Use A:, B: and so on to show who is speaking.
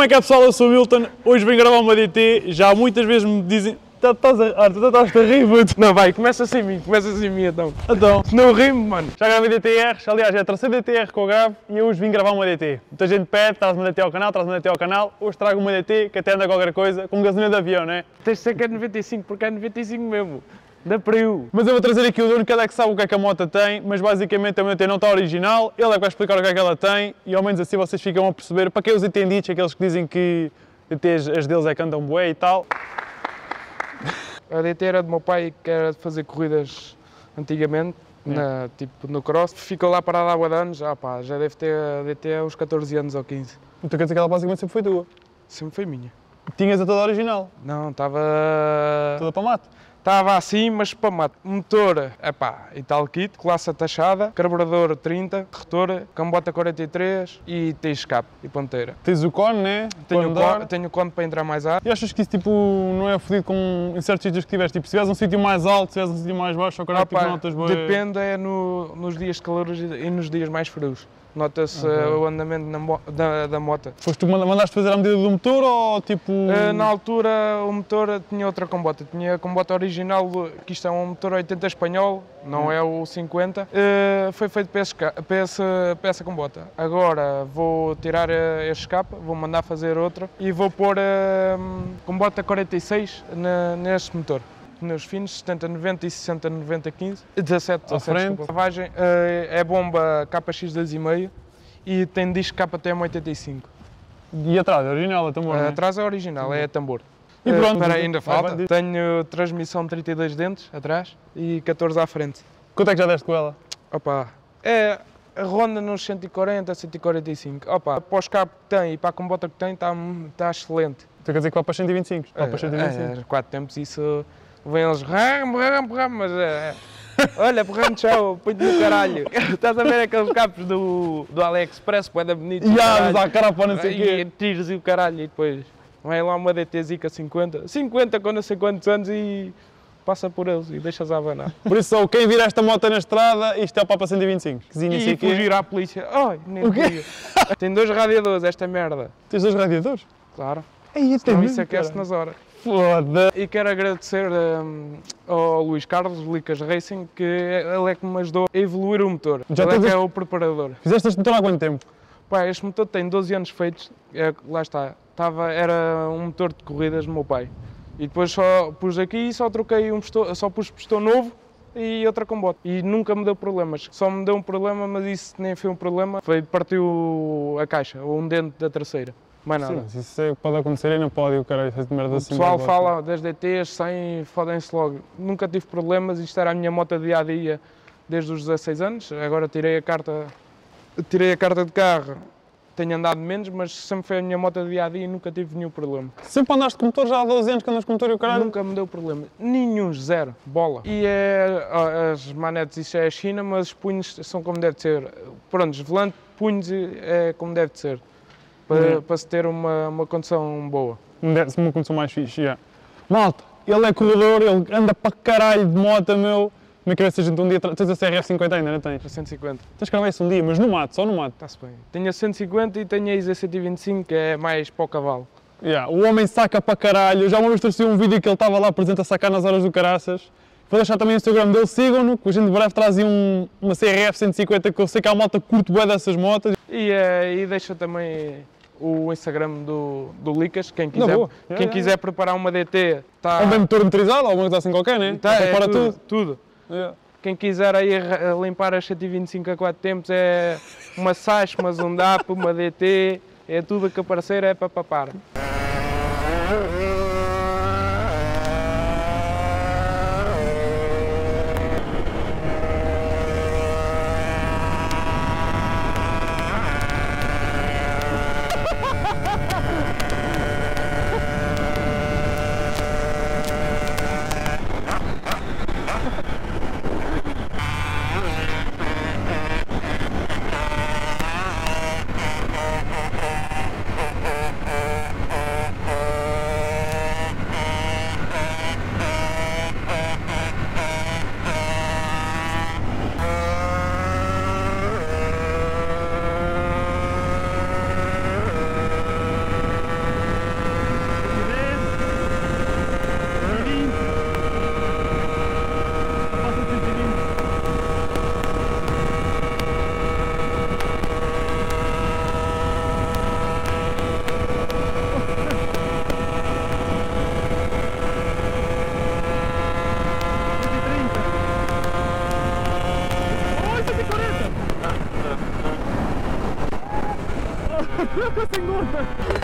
A: Como é que é pessoal? Eu sou o Milton, hoje venho gravar uma DT, já muitas vezes me dizem... Tá- Estás a, estás a rir, puto.
B: Não, vai, começa sem mim, começa sem mim então.
A: Então,
B: Não rimo, mano.
A: já gravei DTRs, aliás é a terceira DTR que eu gravo e hoje vim gravar uma DT. Muita gente pede, traz uma DT ao canal, traz uma DT ao canal, hoje trago uma DT que até anda qualquer coisa, com gasolina de avião, né?
B: Tens de ser que é 95, porque é 95 mesmo. Da Priu.
A: Mas eu vou trazer aqui o dono, que ele é que sabe o que é que a moto tem, mas basicamente a DT não está original, ele é que vai explicar o que é que ela tem e ao menos assim vocês ficam a perceber, para quem os entendidos, aqueles que dizem que DTs, as deles é que andam bué e tal.
B: A DT era do meu pai, que era de fazer corridas antigamente, na, tipo no cross. Ficou lá parado há de anos, ah, pá, já deve ter a DT aos 14 anos ou 15.
A: Então quer dizer que ela basicamente sempre foi tua.
B: Sempre foi minha.
A: Tinhas a toda original,
B: Não, estava.
A: toda para mato.
B: Estava assim, mas para mato. Motor, epá, e tal kit, classe taxada, carburador 30, retor, cambota 43 e tem escape e ponteira.
A: Tens o cone, né?
B: Tenho,
A: andar.
B: cone, tenho cone para entrar mais ar.
A: E achas que isso tipo, não é fodido com em certos sítios que tiveres? Tipo, se tiveres um sítio mais alto, se tiveres um sítio mais baixo, ou caralho, tipo, notas boas.
B: depende é no- nos dias de calor e nos dias mais frios. Nota-se eh, o andamento da, da moto.
A: Foste tu mandaste fazer à medida do motor ou tipo.
B: Eh, na altura o motor tinha outra combota, tinha a combota original, que isto é um motor 80 espanhol, não é o 50, eh, foi feito para, esse para, esse- para essa combota. Agora vou tirar eh, este escape, vou mandar fazer outra e vou pôr a combota 46 na, neste motor. Pneus finos, 70, 90 e 60, 90, 15, 17, 17
A: frente.
B: desculpa. A lavagem eh, é bomba KX 2,5 e tem disco KTM 85.
A: E atrás, é original, a tambor.
B: Uh, atrás é original, é tambor.
A: E
B: Uh,
A: pronto.
B: espera ainda falta. Tenho transmissão de 32 dentes atrás e 14 à frente.
A: Quanto é que já deste com ela?
B: Opa, é a ronda nos 140, 145. Opa, para o escape que tem e para a combota que tem, está tá excelente.
A: Tu quer dizer que vai para 125? Vai para 125.
B: É, quatro tempos isso vem eles ram, ram, ram, mas é. Olha, porra, tchau, põe-te no caralho. Estás a ver aqueles capos do, do AliExpress, poeda bonito.
A: E ah, mas há cara para não sei o
B: E
A: quê.
B: tiros e o caralho, e depois vem lá uma DT Zica 50, 50 com não sei quantos anos e passa por eles e deixas a abanar.
A: Por isso, quem vir esta moto na estrada, isto é o Papa 125. Quezinha assim
B: E
A: aqui.
B: fugir à polícia. Ai, nem
A: O quê?
B: Tem dois radiadores, esta merda.
A: Tens dois radiadores?
B: Claro.
A: Aí, tem
B: isso aquece nas horas.
A: Foda.
B: E quero agradecer hum, ao Luís Carlos, Licas Racing, que ele é que me ajudou a evoluir o motor.
A: Já
B: ele é que é o preparador.
A: Fizeste este motor há quanto tempo?
B: Pá, este motor tem 12 anos feitos, é, lá está, Tava, era um motor de corridas do meu pai. E depois só pus aqui e só troquei um pistão, só pus pistão novo e outra com bote. E nunca me deu problemas. Só me deu um problema, mas isso nem foi um problema. Foi partiu a caixa, ou um dente da terceira. Mais nada.
A: Sim, mas isso é- pode acontecer e não pode, o caralho, essa merda
B: O
A: assim.
B: pessoal
A: não
B: fala das DTs, saem, fodem-se logo. Nunca tive problemas, isto era a minha moto dia a dia desde os 16 anos. Agora tirei a carta, tirei a carta de carro, tenho andado menos, mas sempre foi a minha moto dia a dia e nunca tive nenhum problema.
A: Sempre andaste com motor já há 12 anos que andas com motor e o caralho.
B: Nunca me deu problema. Nenhum, zero, bola. E é, as manetes, isso é a China, mas os punhos são como deve ser. Pronto, volante, punhos é como deve ser. Para,
A: Uhum.
B: para se ter uma, uma condição boa.
A: Desse uma condição mais fixe, já. Malta, ele é corredor, ele anda para caralho de moto, meu. Na cabeça a gente um dia. Tens a CRF50 ainda, não tens?
B: Para 150.
A: Tens que gravar isso um dia, mas no mato, só no mato.
B: Está-se bem. Tenho a 150 e tenho a ISA 125, que é mais para o cavalo.
A: Yeah, o homem saca para caralho. Já uma vez trouxe um vídeo que ele estava lá presente a sacar nas horas do caraças. Vou deixar também o Instagram dele, sigam-no, que a gente breve trazia um, uma CRF 150 que eu sei que há malta que curte bué dessas motas.
B: E, eh, e deixa também o Instagram do, do Licas, quem quiser, quem
A: Yeah,
B: quiser preparar uma DT, está
A: Ou bem motor motorizado, ou alguma coisa assim qualquer, né?
B: tá, é
A: Prepara
B: tudo.
A: tudo.
B: tudo.
A: Yeah.
B: Quem quiser aí limpar as 125 a 4 tempos é uma SAS, uma Zundap, uma DT, é tudo que aparecer é para papar.
A: Gota!